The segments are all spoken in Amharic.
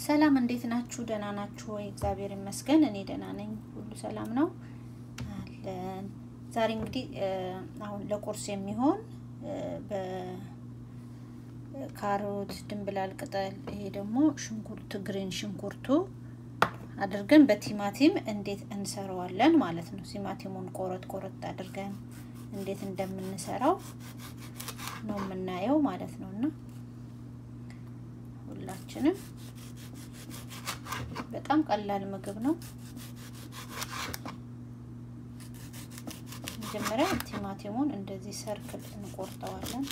ሰላም እንዴት ናችሁ? ደህና ናችሁ ወይ? እግዚአብሔር ይመስገን እኔ ደህና ነኝ። ሁሉ ሰላም ነው አለን። ዛሬ እንግዲህ አሁን ለቁርስ የሚሆን በካሮት፣ ድንብላል ቅጠል፣ ይሄ ደግሞ ሽንኩርት ግሪን ሽንኩርቱ አድርገን በቲማቲም እንዴት እንሰራዋለን ማለት ነው። ቲማቲሙን ቆረጥ ቆረጥ አድርገን እንዴት እንደምንሰራው ነው የምናየው ማለት ነው እና ሁላችንም በጣም ቀላል ምግብ ነው። መጀመሪያ ቲማቲሙን እንደዚህ ሰርክል እንቆርጠዋለን።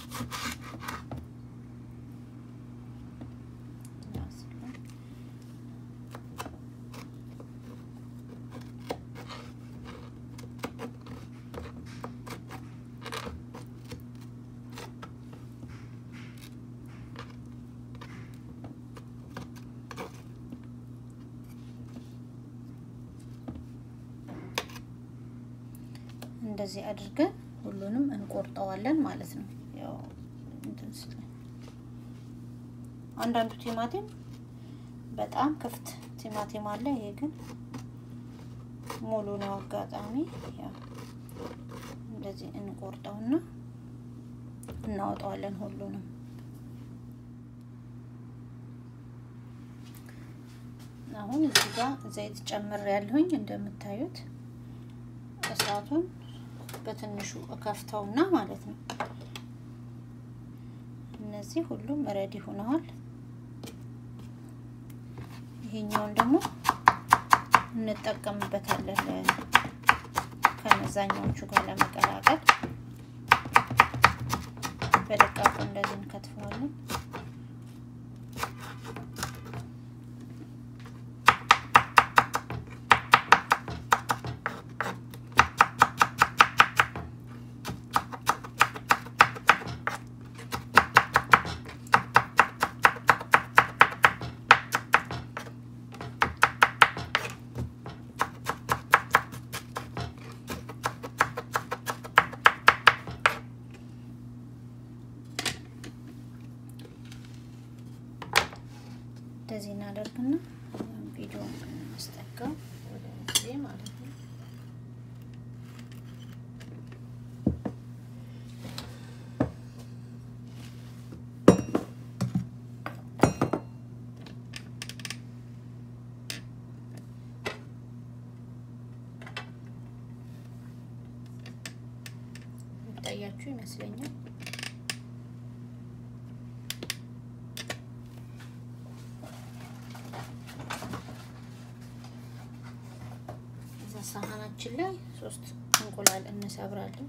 እንደዚህ አድርገን ሁሉንም እንቆርጠዋለን ማለት ነው። ያው አንዳንዱ ቲማቲም በጣም ክፍት ቲማቲም አለ። ይሄ ግን ሙሉ ነው። አጋጣሚ ያው እንደዚህ እንቆርጠውና እናወጣዋለን ሁሉንም። አሁን እዚህ ጋር ዘይት ጨምር ያለሁኝ እንደምታዩት እሳቱን በትንሹ እከፍተውና ማለት ነው። እነዚህ ሁሉም ረዲ ሆነዋል። ይሄኛውን ደግሞ እንጠቀምበታለን ከነዛኛዎቹ ጋር ለመቀላቀል በደቃቁ እንደዚህ እንከትፈዋለን። እንደዚህ እናደርግና ቪዲዮን እናስጠጋው ወደዚህ ማለት ነው። ይመስለኛል። ሳህናችን ላይ ሶስት እንቁላል እንሰብራለን።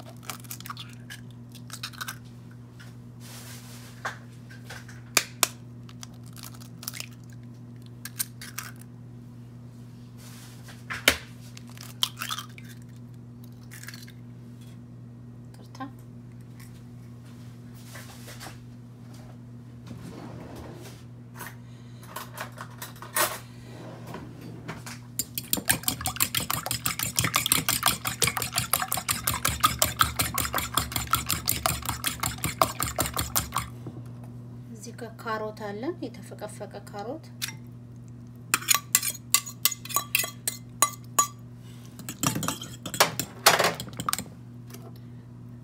እዚህ ጋር ካሮት አለን፣ የተፈቀፈቀ ካሮት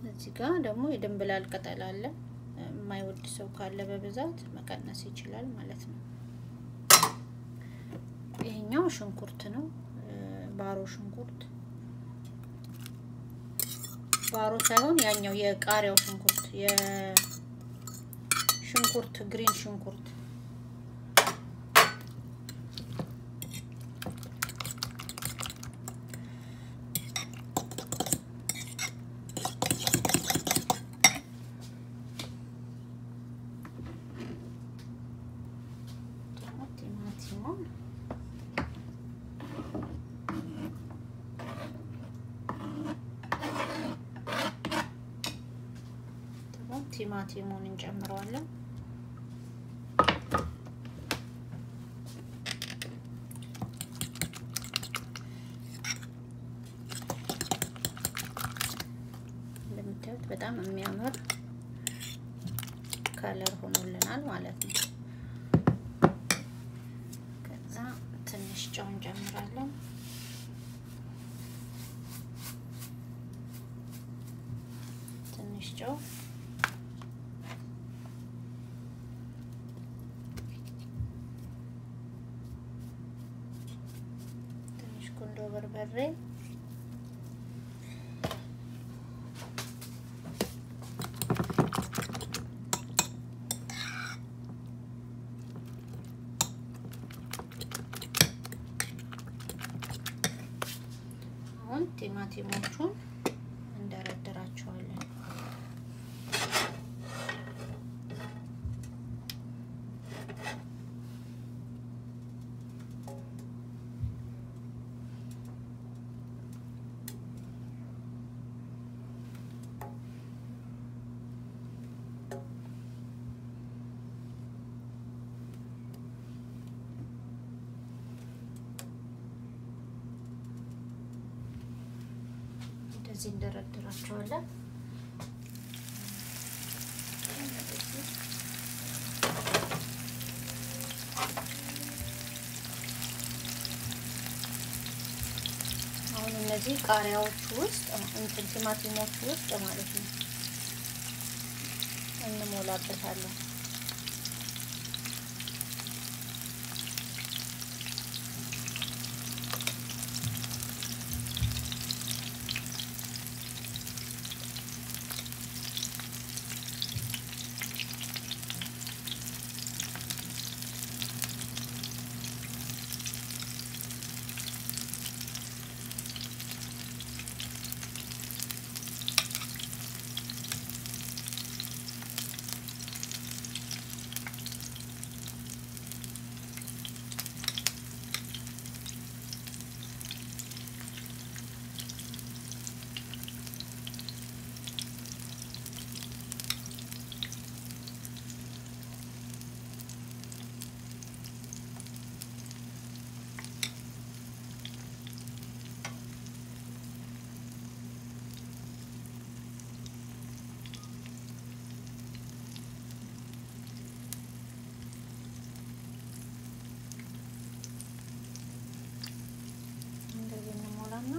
እዚህ ጋር ደግሞ የድንብላል ቅጠል አለ። የማይወድ ሰው ካለ በብዛት መቀነስ ይችላል ማለት ነው። ይሄኛው ሽንኩርት ነው፣ ባሮ ሽንኩርት ባሮ ሳይሆን ያኛው የቃሪያው ሽንኩርት ሽንኩርት ግሪን ሽንኩርት ቲማቲሙን እንጨምረዋለን። እንደምታዩት በጣም የሚያምር ከለር ሆኖልናል ማለት ነው። እንጨምራለን። ትንሽ ጨው ትንሽ ቁንዶ በርበሬ አሁን ቲማቲሞቹን እንደረድራቸዋለን። እንደዚህ እንደረድራቸዋለን። አሁን እነዚህ ቃሪያዎቹ ውስጥ እንትን ቲማቲሞቹ ውስጥ ማለት ነው እንሞላበታለን። እንደዚህ እንሞላና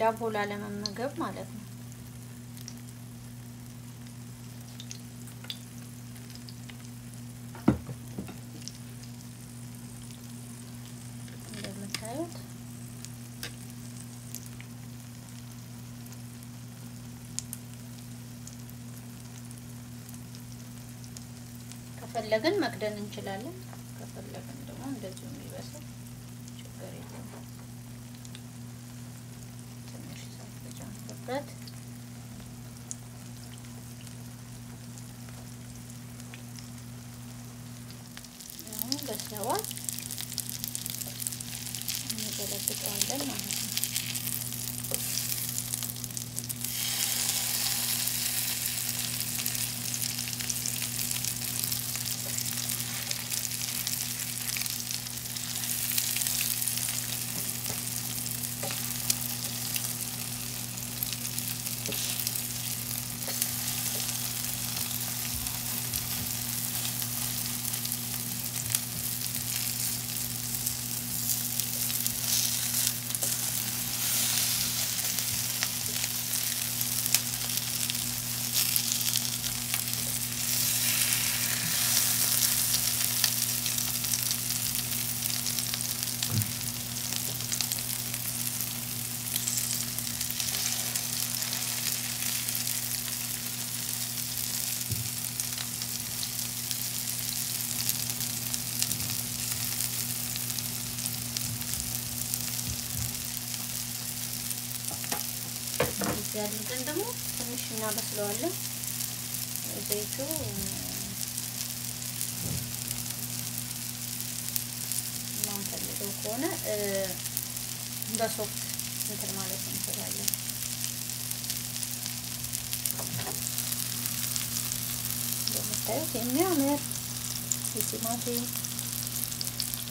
ዳቦ ላለመመገብ ማለት ነው። ከፈለግን መክደን እንችላለን። አሁን በስለዋል። እንገለብጠዋለን ማለት ነው። እንደዚህ አድርገን ደግሞ ትንሽ እናበስለዋለን። ዘይቱ የማንፈልገው ከሆነ በሶፍት እንትን ማለት እንችላለን። እንደምታዩት የሚያምር የቲማቲም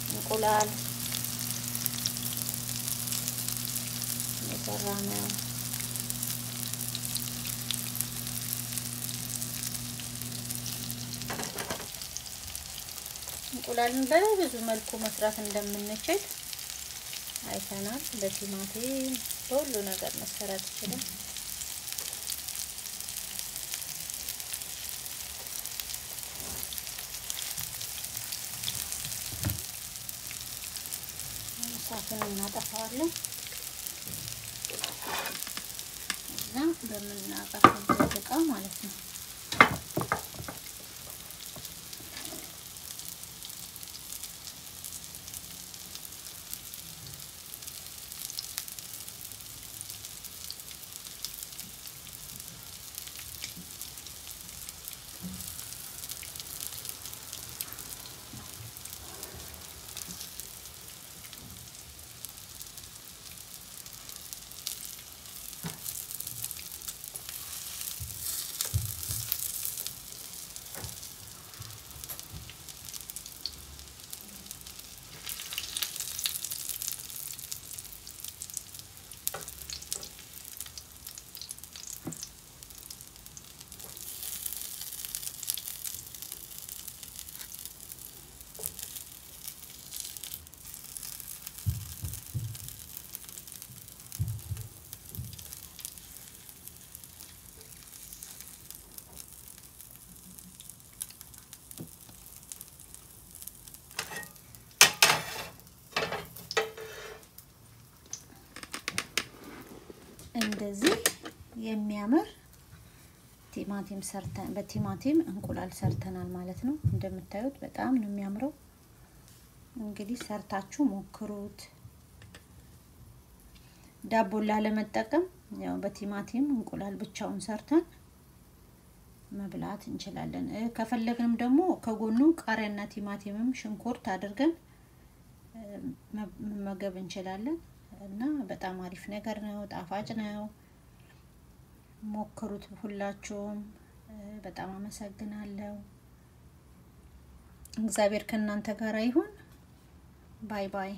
እንቁላል የሰራ ነው። እንቁላልን በብዙ መልኩ መስራት እንደምንችል አይተናል። በቲማቲም በሁሉ ነገር መሰራት ይችላል። እሳቱን እናጠፋዋለን። እዛ በምናጠፋበት እቃ ማለት ነው እንደዚህ የሚያምር ቲማቲም ሰርተን በቲማቲም እንቁላል ሰርተናል ማለት ነው። እንደምታዩት በጣም ነው የሚያምረው። እንግዲህ ሰርታችሁ ሞክሩት። ዳቦን ላለመጠቀም ያው በቲማቲም እንቁላል ብቻውን ሰርተን መብላት እንችላለን። ከፈለግንም ደግሞ ከጎኑ ቃሪያና ቲማቲምም ሽንኩርት አድርገን መመገብ እንችላለን። እና በጣም አሪፍ ነገር ነው። ጣፋጭ ነው። ሞክሩት ሁላችሁም። በጣም አመሰግናለሁ። እግዚአብሔር ከእናንተ ጋር ይሁን። bye bye